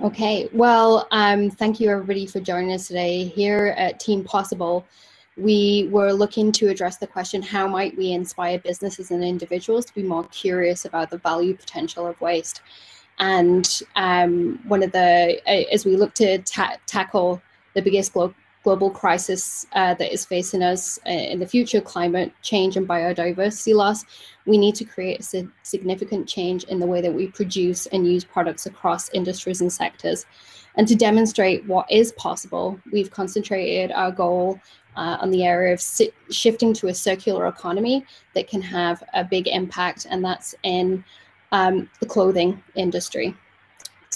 Okay, well, um, thank you everybody for joining us today. Here at Team Possible, we were looking to address the question, how might we inspire businesses and individuals to be more curious about the value potential of waste? And um, one of the, as we look to ta tackle the biggest glo global crisis uh, that is facing us uh, in the future, climate change and biodiversity loss, we need to create a significant change in the way that we produce and use products across industries and sectors. And to demonstrate what is possible, we've concentrated our goal uh, on the area of shifting to a circular economy that can have a big impact, and that's in um, the clothing industry.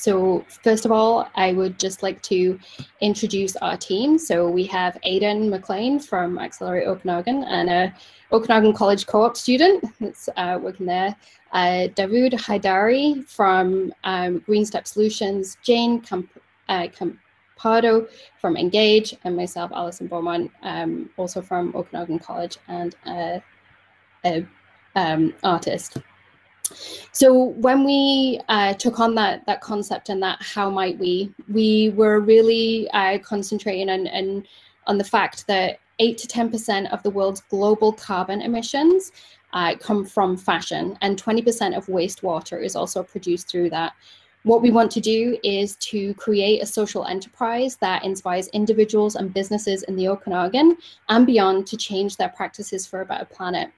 So first of all, I would just like to introduce our team. So we have Aidan McLean from Accelerate Okanagan and a Okanagan College co-op student that's uh, working there. Uh, Dawood Haidari from um, Green Step Solutions, Jane Camp uh, Campado from Engage, and myself, Alison Beaumont, um, also from Okanagan College and a, a um, artist. So when we uh, took on that that concept and that how might we, we were really uh, concentrating on, on on the fact that eight to ten percent of the world's global carbon emissions uh, come from fashion, and twenty percent of wastewater is also produced through that. What we want to do is to create a social enterprise that inspires individuals and businesses in the Okanagan and beyond to change their practices for a better planet.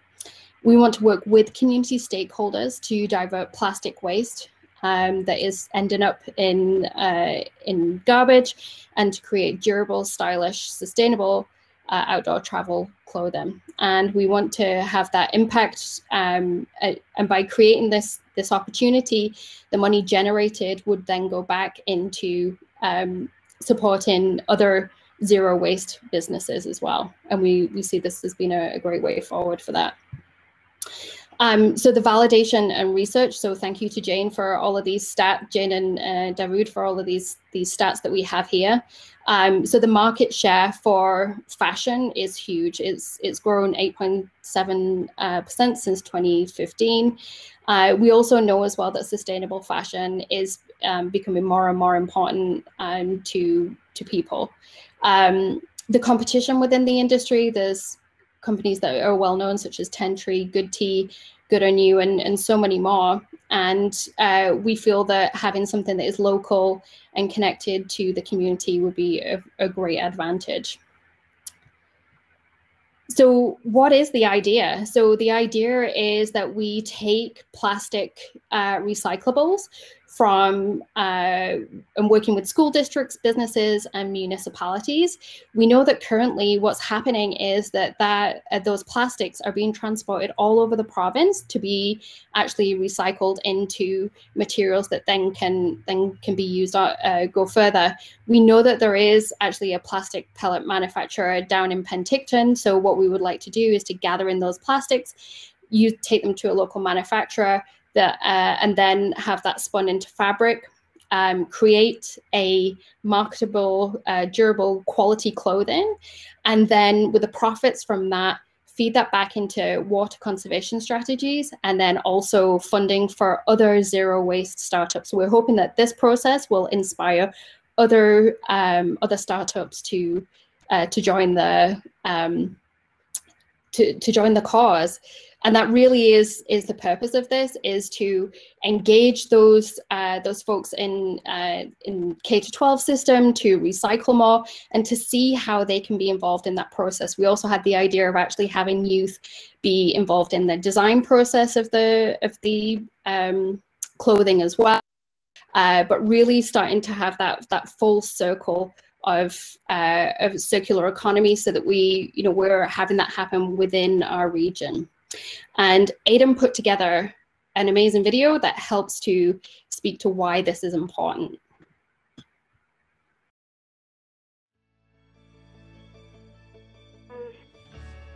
We want to work with community stakeholders to divert plastic waste um, that is ending up in uh, in garbage and to create durable, stylish, sustainable uh, outdoor travel clothing. And we want to have that impact. Um, uh, and by creating this this opportunity, the money generated would then go back into um, supporting other zero waste businesses as well. And we we see this as being a, a great way forward for that. Um, so the validation and research. So thank you to Jane for all of these stats, Jane and uh, for all of these these stats that we have here. Um, so the market share for fashion is huge. It's it's grown 8.7 uh, percent since 2015. Uh, we also know as well that sustainable fashion is um, becoming more and more important um, to to people. Um, the competition within the industry, there's companies that are well known, such as Ten Tree, Good Tea, Good on You, and, and so many more. And uh, we feel that having something that is local and connected to the community would be a, a great advantage. So, what is the idea? So, the idea is that we take plastic uh, recyclables from uh, and working with school districts, businesses, and municipalities. We know that currently what's happening is that that uh, those plastics are being transported all over the province to be actually recycled into materials that then can then can be used uh, uh go further. We know that there is actually a plastic pellet manufacturer down in Penticton. So what we would like to do is to gather in those plastics, you take them to a local manufacturer that uh, and then have that spun into fabric um, create a marketable uh, durable quality clothing and then with the profits from that feed that back into water conservation strategies and then also funding for other zero waste startups. We're hoping that this process will inspire other um, other startups to uh, to join the um, to, to join the cause and that really is is the purpose of this is to engage those uh, those folks in uh, in K to 12 system to recycle more and to see how they can be involved in that process. We also had the idea of actually having youth be involved in the design process of the of the um, clothing as well, uh, but really starting to have that that full circle of uh, of circular economy so that we you know we're having that happen within our region. And Aidan put together an amazing video that helps to speak to why this is important.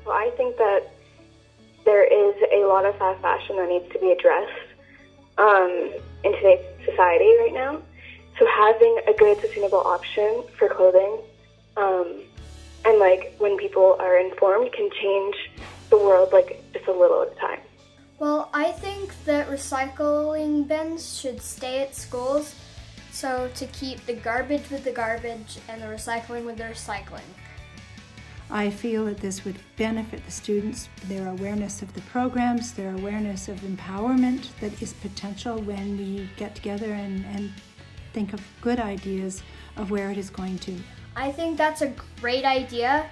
Well, I think that there is a lot of fast fashion that needs to be addressed um, in today's society right now. So having a good sustainable option for clothing um, and like when people are informed can change the world like just a little at a time. Well, I think that recycling bins should stay at schools So to keep the garbage with the garbage and the recycling with the recycling. I feel that this would benefit the students, their awareness of the programs, their awareness of empowerment that is potential when we get together and, and think of good ideas of where it is going to. I think that's a great idea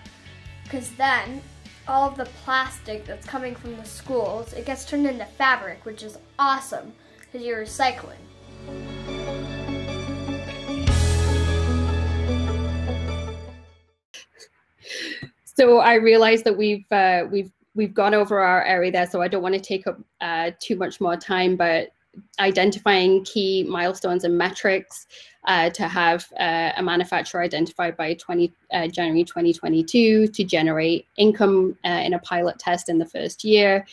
because then all of the plastic that's coming from the schools, it gets turned into fabric, which is awesome because you're recycling. So I realize that we've uh, we've we've gone over our area there, so I don't want to take up uh, too much more time. But identifying key milestones and metrics uh, to have uh, a manufacturer identified by 20 uh, January 2022 to generate income uh, in a pilot test in the first year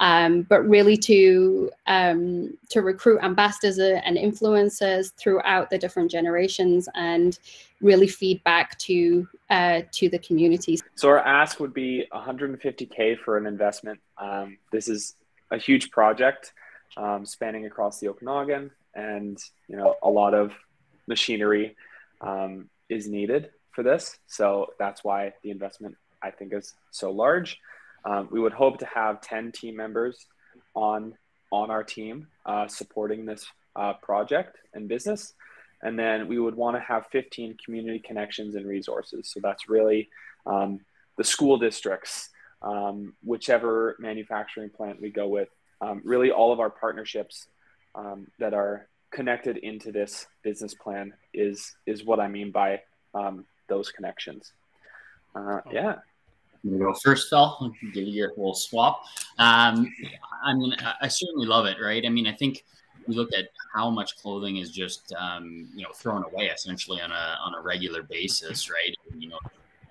um, but really to um, to recruit ambassadors and influencers throughout the different generations and really feed back to uh, to the communities. So our ask would be 150k for an investment. Um, this is a huge project um, spanning across the Okanagan, and you know a lot of machinery um, is needed for this. So that's why the investment I think is so large. Um, we would hope to have 10 team members on on our team uh, supporting this uh, project and business. And then we would want to have 15 community connections and resources. So that's really um, the school districts, um, whichever manufacturing plant we go with, um, really all of our partnerships um, that are connected into this business plan is is what I mean by um, those connections. Uh, yeah going to go first, Phil. Give you your whole swap. Um, I mean, I, certainly love it, right? I mean, I think we look at how much clothing is just um, you know thrown away essentially on a on a regular basis, right? You know,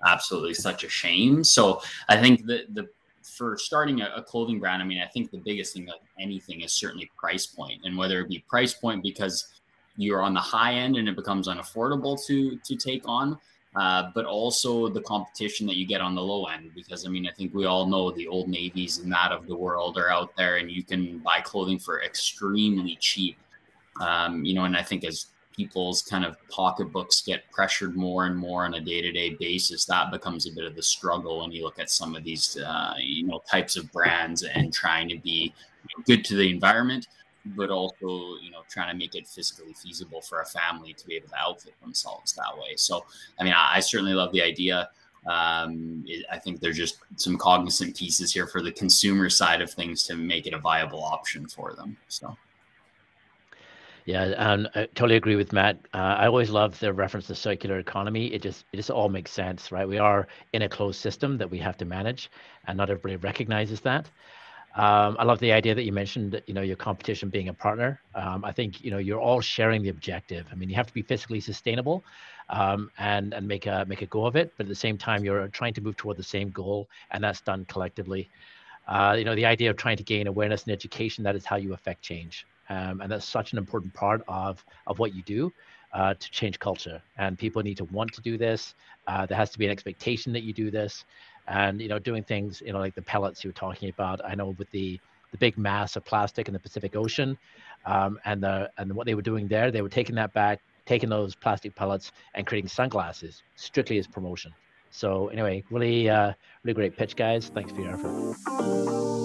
absolutely such a shame. So I think that the for starting a, a, clothing brand, I mean, I think the biggest thing of anything is certainly price point, and whether it be price point because you're on the high end and it becomes unaffordable to to take on, uh, but also the competition that you get on the low end. Because I mean, I think we all know the old navies and that of the world are out there, and you can buy clothing for extremely cheap. Um, you know, and I think as people's kind of pocketbooks get pressured more and more on a day-to-day basis that becomes a bit of the struggle when you look at some of these uh, you know types of brands and trying to be good to the environment but also you know trying to make it fiscally feasible for a family to be able to outfit themselves that way. So i mean i, I certainly love the idea. Um, it, i think there's just some cognizant pieces here for the consumer side of things to make it a viable option for them so yeah, um, I totally agree with Matt. Uh, I always love the reference to circular economy. It just it just all makes sense, right? We are in a closed system that we have to manage, and not everybody recognizes that. Um, I love the idea that you mentioned, you know, your competition being a partner. Um, I think, you know, you're all sharing the objective. I mean, you have to be fiscally sustainable um, and, and make a, make a go of it. But at the same time, you're trying to move toward the same goal and that's done collectively. Uh, you know, the idea of trying to gain awareness and education, that is how you affect change. Um, and that's such an important part of, of what you do. Uh, to change culture. And people need to want to do this. Uh, there has to be an expectation that you do this. And you know doing things you know like the pellets you were talking about i know with the the big mass of plastic in the pacific ocean um, and the and what they were doing there they were taking that back taking those plastic pellets and creating sunglasses strictly as promotion. So anyway really uh really great pitch guys. Thanks for your effort